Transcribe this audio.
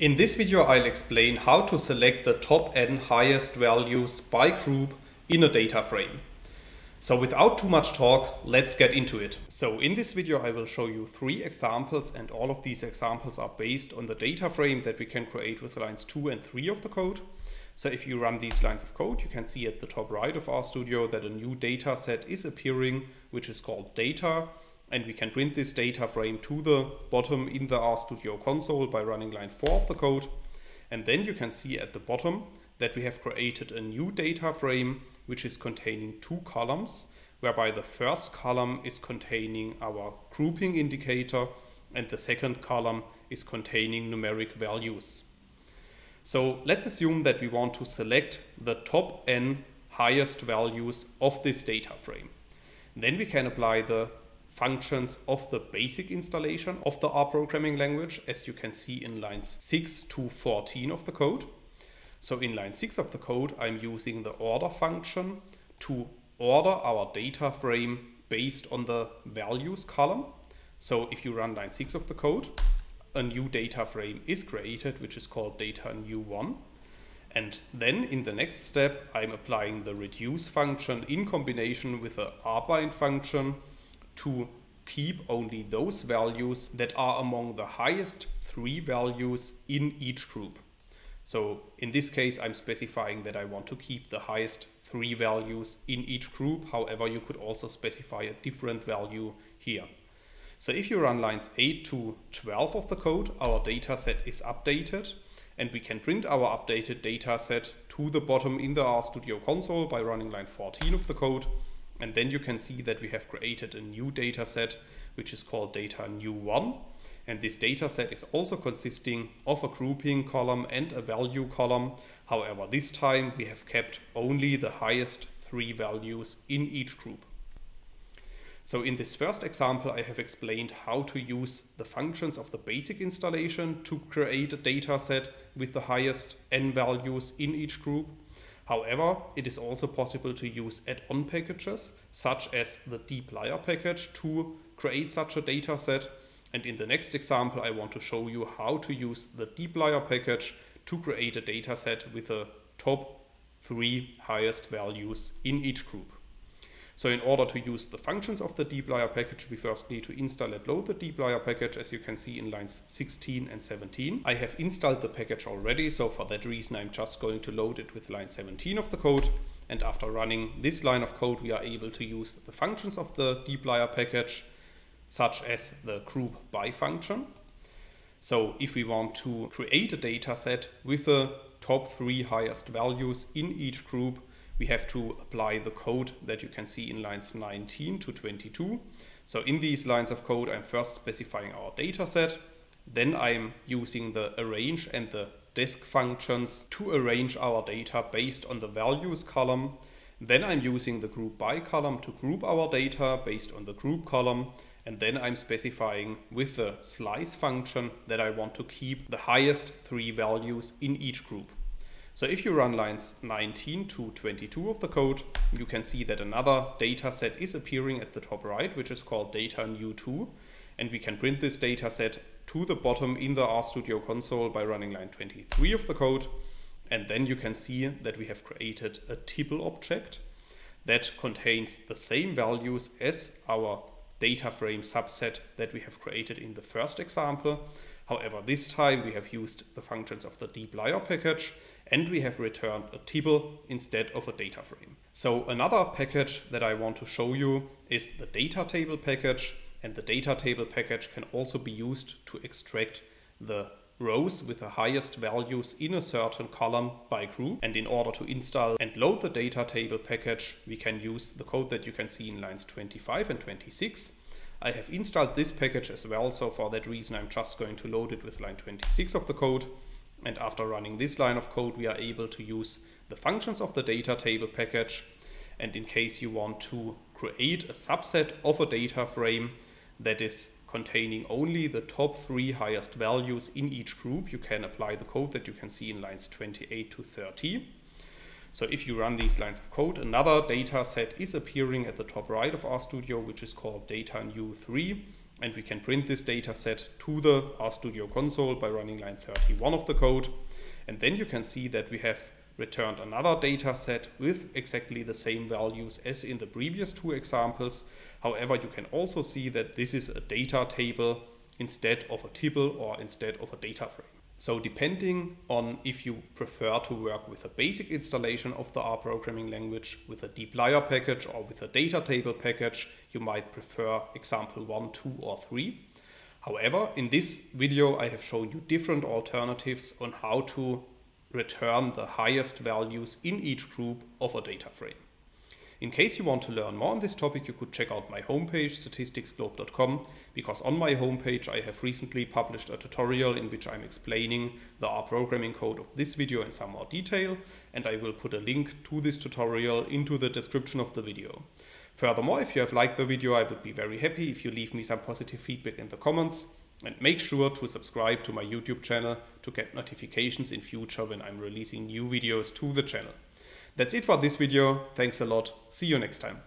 In this video I'll explain how to select the top n highest values by group in a data frame. So without too much talk, let's get into it. So in this video I will show you three examples and all of these examples are based on the data frame that we can create with lines 2 and 3 of the code. So if you run these lines of code, you can see at the top right of RStudio that a new data set is appearing, which is called data. And we can print this data frame to the bottom in the RStudio console by running line 4 of the code. And then you can see at the bottom that we have created a new data frame which is containing two columns, whereby the first column is containing our grouping indicator and the second column is containing numeric values. So let's assume that we want to select the top n highest values of this data frame. Then we can apply the functions of the basic installation of the R programming language, as you can see in lines 6 to 14 of the code. So in line 6 of the code, I'm using the order function to order our data frame based on the values column. So if you run line 6 of the code, a new data frame is created, which is called data new one. And then in the next step, I'm applying the reduce function in combination with the rbind function to keep only those values that are among the highest three values in each group. So in this case, I'm specifying that I want to keep the highest three values in each group. However, you could also specify a different value here. So if you run lines 8 to 12 of the code, our data set is updated and we can print our updated data set to the bottom in the RStudio console by running line 14 of the code. And then you can see that we have created a new data set, which is called data new one. And this data set is also consisting of a grouping column and a value column. However, this time we have kept only the highest three values in each group. So in this first example, I have explained how to use the functions of the basic installation to create a data set with the highest n values in each group. However, it is also possible to use add-on packages, such as the dplyr package to create such a data set. And in the next example, I want to show you how to use the dplyr package to create a data set with the top three highest values in each group. So in order to use the functions of the dplyr package, we first need to install and load the dplyr package, as you can see in lines 16 and 17. I have installed the package already, so for that reason I'm just going to load it with line 17 of the code. And after running this line of code, we are able to use the functions of the dplyr package, such as the group by function. So if we want to create a data set with the top three highest values in each group, we have to apply the code that you can see in lines 19 to 22. So in these lines of code, I'm first specifying our data set. Then I'm using the arrange and the desc functions to arrange our data based on the values column. Then I'm using the group by column to group our data based on the group column. And then I'm specifying with the slice function that I want to keep the highest three values in each group. So if you run lines 19 to 22 of the code, you can see that another data set is appearing at the top right, which is called data new 2. And we can print this data set to the bottom in the RStudio console by running line 23 of the code. And then you can see that we have created a tibble object that contains the same values as our data frame subset that we have created in the first example. However, this time we have used the functions of the dplyr package and we have returned a tibble instead of a data frame. So another package that I want to show you is the data table package and the data table package can also be used to extract the rows with the highest values in a certain column by group. And in order to install and load the data table package, we can use the code that you can see in lines 25 and 26. I have installed this package as well, so for that reason I'm just going to load it with line 26 of the code. And after running this line of code, we are able to use the functions of the data table package. And in case you want to create a subset of a data frame that is containing only the top three highest values in each group, you can apply the code that you can see in lines 28 to 30. So if you run these lines of code, another data set is appearing at the top right of RStudio, which is called data new 3. and we can print this data set to the RStudio console by running line 31 of the code. And then you can see that we have returned another data set with exactly the same values as in the previous two examples. However, you can also see that this is a data table instead of a tibble or instead of a data frame. So depending on if you prefer to work with a basic installation of the R programming language with a dplyr package or with a data table package, you might prefer example 1, 2 or 3. However, in this video I have shown you different alternatives on how to return the highest values in each group of a data frame. In case you want to learn more on this topic, you could check out my homepage, statisticsglobe.com, because on my homepage I have recently published a tutorial in which I'm explaining the R programming code of this video in some more detail, and I will put a link to this tutorial into the description of the video. Furthermore, if you have liked the video, I would be very happy if you leave me some positive feedback in the comments. And make sure to subscribe to my YouTube channel to get notifications in future when I'm releasing new videos to the channel. That's it for this video. Thanks a lot. See you next time.